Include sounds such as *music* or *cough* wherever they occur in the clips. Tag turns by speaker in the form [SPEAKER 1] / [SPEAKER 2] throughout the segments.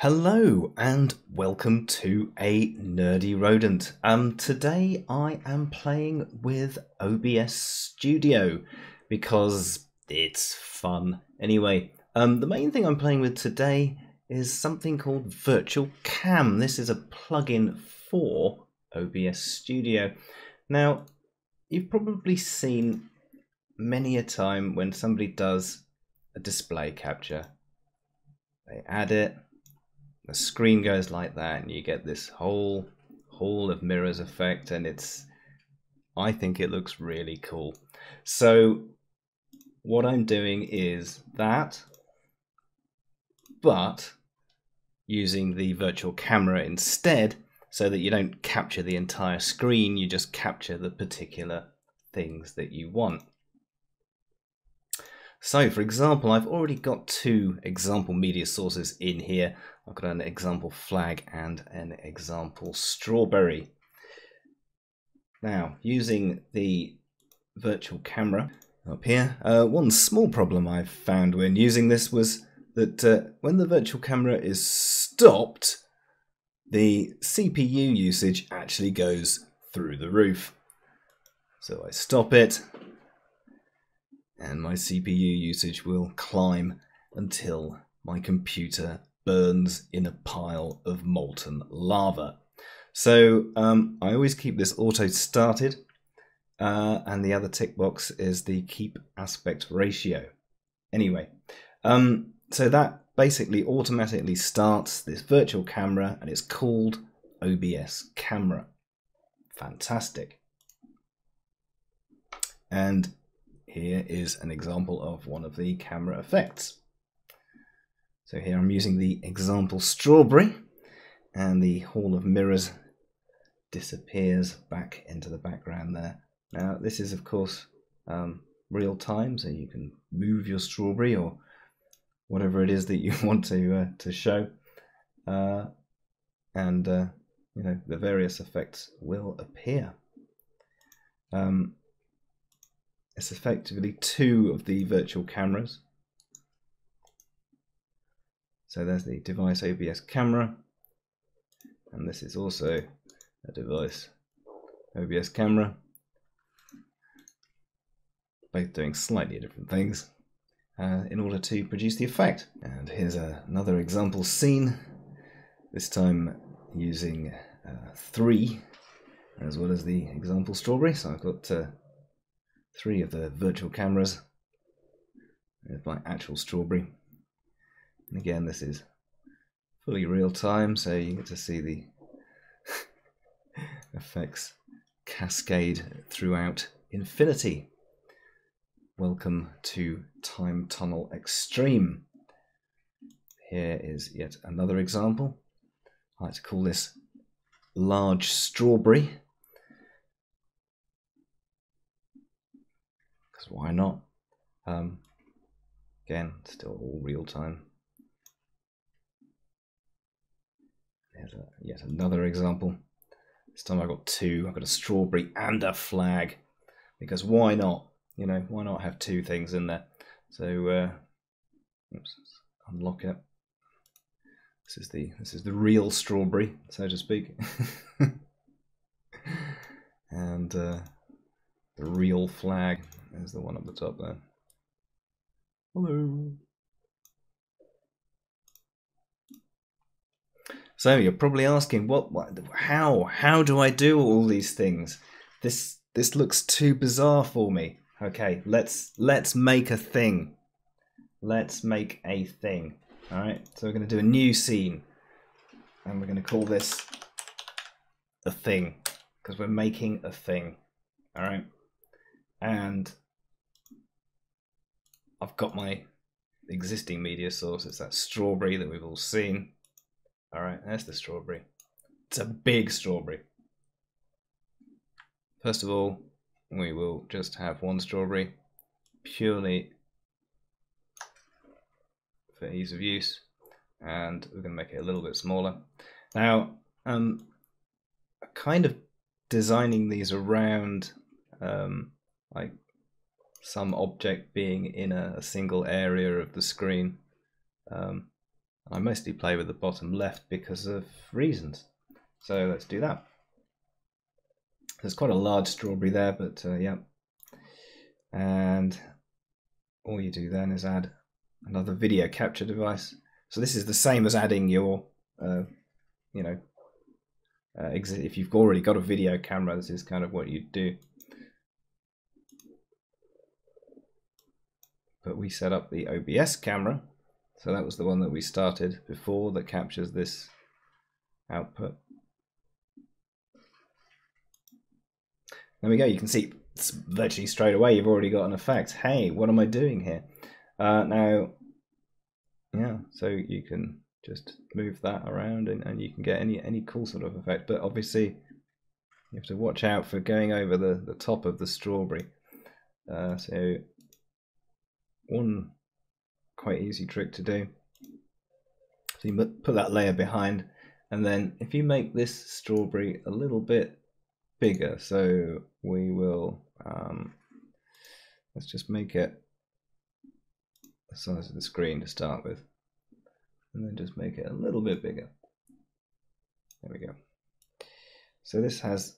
[SPEAKER 1] Hello and welcome to a nerdy rodent. Um, today I am playing with OBS Studio because it's fun. Anyway, um, the main thing I'm playing with today is something called Virtual Cam. This is a plugin for OBS Studio. Now, you've probably seen many a time when somebody does a display capture. They add it, the screen goes like that, and you get this whole hall of mirrors effect, and it's I think it looks really cool. So what I'm doing is that, but using the virtual camera instead, so that you don't capture the entire screen, you just capture the particular things that you want. So, for example, I've already got two example media sources in here. I've got an example flag and an example strawberry. Now, using the virtual camera up here, uh, one small problem I've found when using this was that uh, when the virtual camera is stopped, the CPU usage actually goes through the roof. So I stop it, and my CPU usage will climb until my computer burns in a pile of molten lava. So um, I always keep this auto started, uh, and the other tick box is the keep aspect ratio. Anyway, um, so that basically automatically starts this virtual camera, and it's called OBS camera. Fantastic. And here is an example of one of the camera effects. So here I'm using the example strawberry and the hall of mirrors disappears back into the background there. Now this is of course um, real time so you can move your strawberry or whatever it is that you *laughs* want to uh, to show uh, and uh, you know the various effects will appear. Um, it's effectively two of the virtual cameras. So there's the device OBS camera, and this is also a device OBS camera. Both doing slightly different things uh, in order to produce the effect. And here's a, another example scene, this time using uh, three as well as the example strawberry. So I've got uh, three of the virtual cameras. There's my actual strawberry. And again, this is fully real time, so you get to see the *laughs* effects cascade throughout infinity. Welcome to Time Tunnel Extreme. Here is yet another example. I like to call this large strawberry because why not? Um, again, still all real time. There's a, yet another example. This time I've got two. I've got a strawberry and a flag because why not? You know, why not have two things in there? So, uh, oops, unlock it. This is the this is the real strawberry, so to speak, *laughs* and uh, the real flag. There's the one up the top there. Hello. So you're probably asking, what, what, how, how do I do all these things? This, this looks too bizarre for me. Okay, let's, let's make a thing. Let's make a thing. All right, so we're going to do a new scene, and we're going to call this a thing because we're making a thing. All right and I've got my existing media source. It's that strawberry that we've all seen. All right, there's the strawberry. It's a big strawberry. First of all, we will just have one strawberry purely for ease of use and we're going to make it a little bit smaller. Now, um, kind of designing these around um, like some object being in a, a single area of the screen. Um, I mostly play with the bottom left because of reasons. So let's do that. There's quite a large strawberry there, but uh, yeah. And all you do then is add another video capture device. So this is the same as adding your, uh, you know, uh, if you've already got a video camera, this is kind of what you do. But we set up the OBS camera, so that was the one that we started before that captures this output. There we go, you can see virtually straight away you've already got an effect. Hey, what am I doing here? Uh, now, yeah, so you can just move that around and, and you can get any any cool sort of effect. But obviously, you have to watch out for going over the, the top of the strawberry. Uh, so one quite easy trick to do. So you put that layer behind and then if you make this strawberry a little bit bigger, so we will, um, let's just make it the size of the screen to start with and then just make it a little bit bigger. There we go. So this has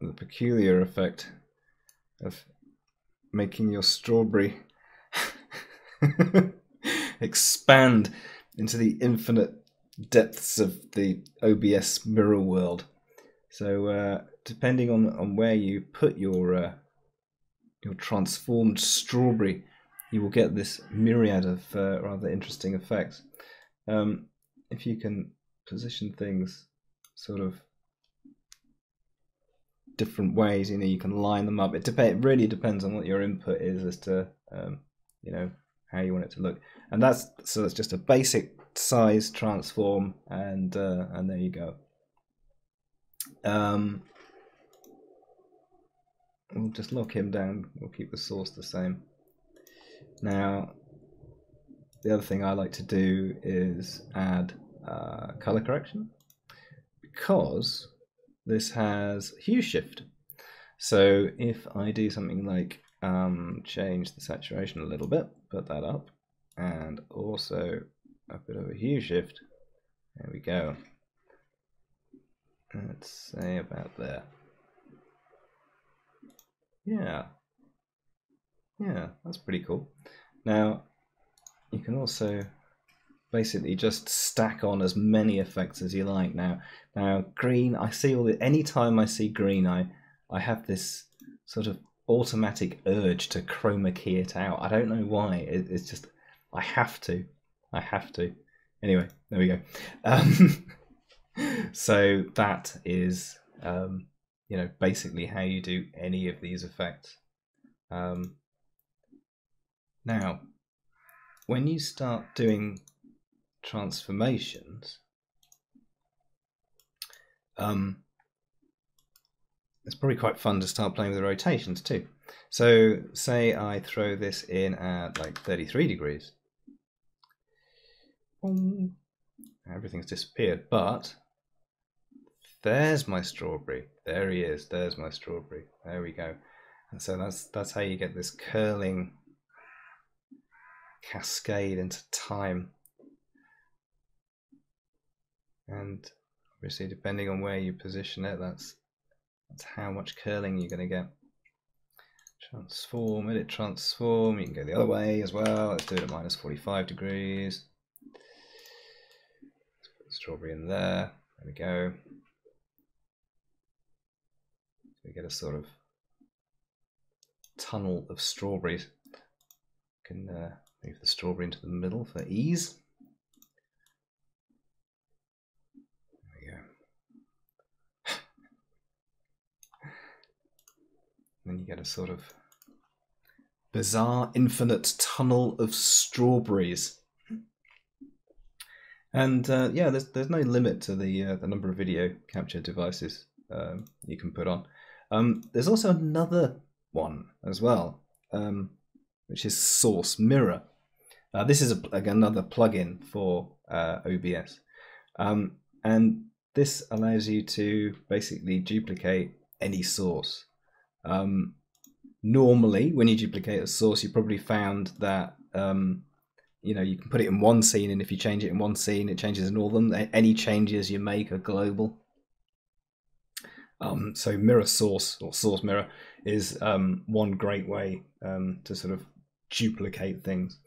[SPEAKER 1] the peculiar effect of making your strawberry *laughs* expand into the infinite depths of the OBS mirror world. So uh, depending on, on where you put your uh, your transformed strawberry, you will get this myriad of uh, rather interesting effects. Um, if you can position things sort of different ways, you know, you can line them up. It depends. It really depends on what your input is as to, um, you know, how you want it to look. And that's so that's just a basic size transform, and uh, and there you go. Um, we'll just lock him down. We'll keep the source the same. Now, the other thing I like to do is add uh, color correction because this has hue shift. So if I do something like um, change the saturation a little bit, put that up, and also a bit of a hue shift, there we go. Let's say about there. Yeah. Yeah, that's pretty cool. Now, you can also basically just stack on as many effects as you like now now green i see all the anytime i see green i i have this sort of automatic urge to chroma key it out. I don't know why. It, it's just i have to. I have to. Anyway there we go. Um, *laughs* so that is um, you know basically how you do any of these effects. Um, now when you start doing transformations, um, it's probably quite fun to start playing with the rotations too. So say I throw this in at like 33 degrees. Everything's disappeared, but there's my strawberry. There he is. There's my strawberry. There we go. And so that's that's how you get this curling cascade into time. And obviously, depending on where you position it, that's that's how much curling you're going to get. Transform, let it transform. You can go the other way as well. Let's do it at minus 45 degrees. Let's put the strawberry in there. There we go. we get a sort of tunnel of strawberries. can uh, Move the strawberry into the middle for ease. There we go. Then you get a sort of bizarre infinite tunnel of strawberries. And uh, yeah, there's there's no limit to the uh, the number of video capture devices um, you can put on. Um, there's also another one as well. Um, which is Source Mirror. Uh, this is a, another plugin for uh, OBS. Um, and this allows you to basically duplicate any source. Um, normally, when you duplicate a source, you probably found that um, you know, you can put it in one scene, and if you change it in one scene, it changes in all of them. Any changes you make are global. Um, so mirror source or source mirror is um, one great way um, to sort of duplicate things.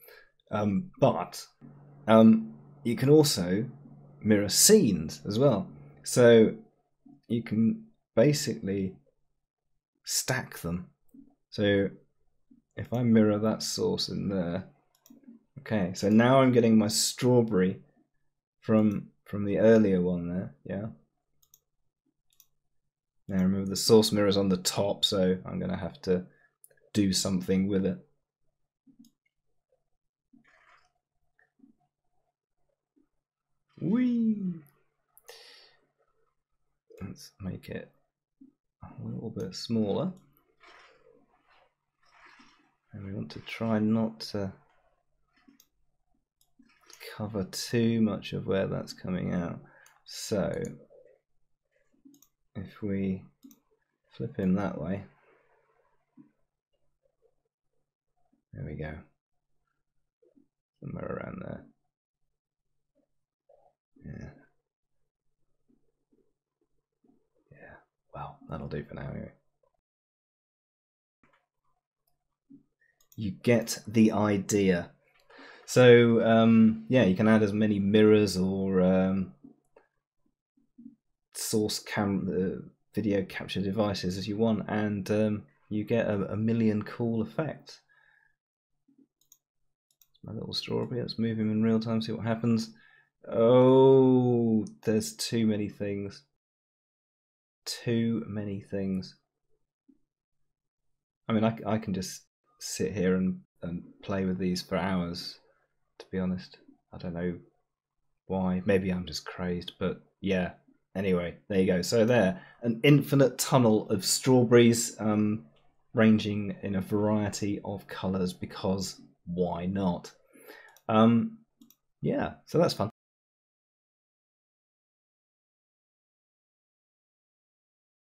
[SPEAKER 1] Um, but you can also mirror scenes as well. So you can basically stack them. So if I mirror that source in there, okay, so now I'm getting my strawberry from from the earlier one there, yeah. Now remember the source mirror is on the top, so I'm to have to do something with it. Whee! Let's make it a little bit smaller. And we want to try not to cover too much of where that's coming out. So if we flip him that way, there we go, somewhere around there. Yeah. Yeah, well, that'll do for now anyway. You get the idea. So, um, yeah, you can add as many mirrors or um, source cam uh, video capture devices as you want, and um, you get a, a, million cool effects. My little strawberry, let's move him in real time, see what happens. Oh, there's too many things. Too many things. I mean, I, I can just sit here and, and play with these for hours, to be honest. I don't know why. Maybe I'm just crazed, but yeah, Anyway, there you go. So there, an infinite tunnel of strawberries, um, ranging in a variety of colours because why not? Um, yeah, so that's fun.